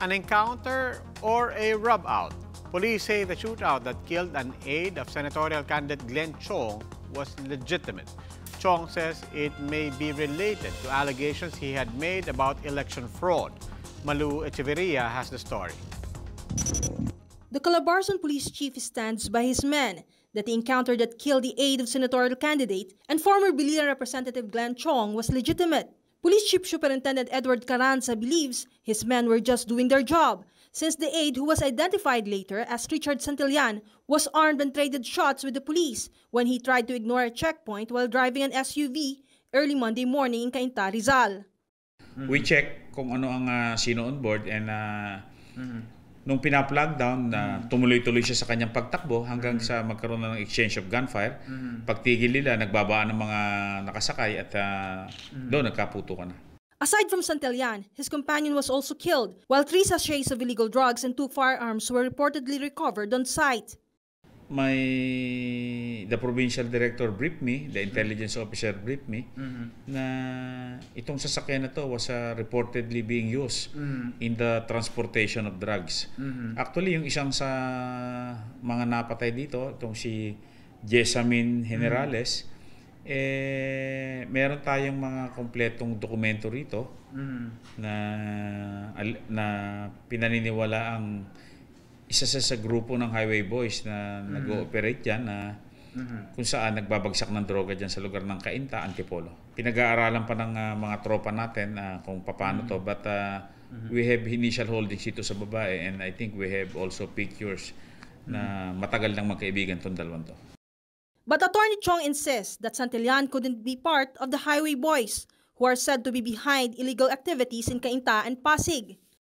An encounter or a rub out? Police say the shootout that killed an aide of senatorial candidate Glenn Chong was legitimate. Chong says it may be related to allegations he had made about election fraud. Malu Echeverria has the story. The Calabarzon police chief stands by his men that the encounter that killed the aide of senatorial candidate and former Biliran representative Glenn Chong was legitimate. Police Chief Superintendent Edward Carranza believes his men were just doing their job since the aide who was identified later as Richard Santillan was armed and traded shots with the police when he tried to ignore a checkpoint while driving an SUV early Monday morning in Cainta, Rizal. We check kung ano ang uh, sino on board and uh, nung pinaplag down na uh, tumuloy-tuloy siya sa kanyang pagtakbo hanggang sa magkaroon na ng exchange of gunfire. Pagtigil nila, nagbabaan ng mga nakasakay at uh, doon nagkaputukan na. Aside from Santillan, his companion was also killed, while three sachets of illegal drugs and two firearms were reportedly recovered on site. My the provincial director briefed me, the intelligence officer briefed me mm-hmm. na itong sasakyan na to was uh, reportedly being used mm-hmm. in the transportation of drugs. Mm-hmm. Actually, yung isang sa mga napatay dito, itong si Jessamine Generales, mm-hmm. eh meron tayong mga kompletong dokumento rito mm-hmm. na na pinaniniwala ang isa sa, sa grupo ng Highway Boys na mm-hmm. nag-ooperate dyan na mm-hmm. kung saan nagbabagsak ng droga dyan sa lugar ng Cainta, Antipolo. Pinag-aaralan pa ng uh, mga tropa natin uh, kung paano mm-hmm. to but uh, mm-hmm. we have initial holdings ito sa babae and I think we have also pictures mm-hmm. na matagal nang magkaibigan tong dalawang to. But Attorney Chong insists that Santillan couldn't be part of the Highway Boys who are said to be behind illegal activities in Cainta and Pasig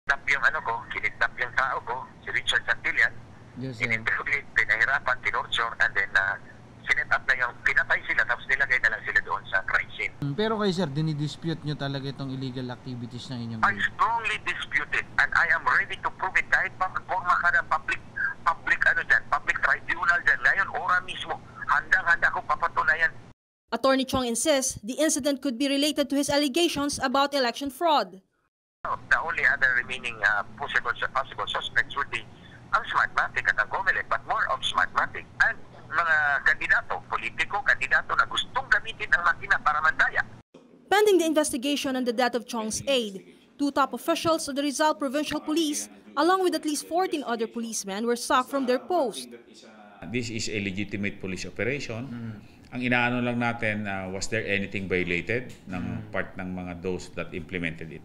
kinidnap yung ano ko, kinidnap yung tao ko, si Richard Santillan. Yes, In-interrogate, pinahirapan, tinorture, and then uh, sinet up na yung pinatay sila tapos nilagay na lang sila doon sa crime scene. Hmm, pero kayo sir, dinidispute nyo talaga itong illegal activities ng inyong I strongly dispute it and I am ready to prove it kahit pa magporma ka ng public, public ano dyan, public tribunal dyan. Ngayon, ora mismo, handang-handa ko papatunayan Attorney Chong insists the incident could be related to his allegations about election fraud. The only other remaining uh, possible possible suspects would be ang Smartmatic at ang Comelec, but more of Smartmatic and mga kandidato, politiko, kandidato na gustong gamitin ang makina para mandaya. Pending the investigation on the death of Chong's aide, two top officials of the Rizal Provincial Police, along with at least 14 other policemen, were sacked from their post. This is a legitimate police operation. Mm. Ang inaano lang natin, uh, was there anything violated ng mm. part ng mga those that implemented it?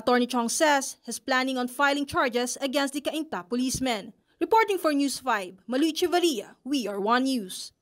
Attorney Chong says he's planning on filing charges against the Cainta policemen. Reporting for News 5, Maluchi Varia, We Are One News.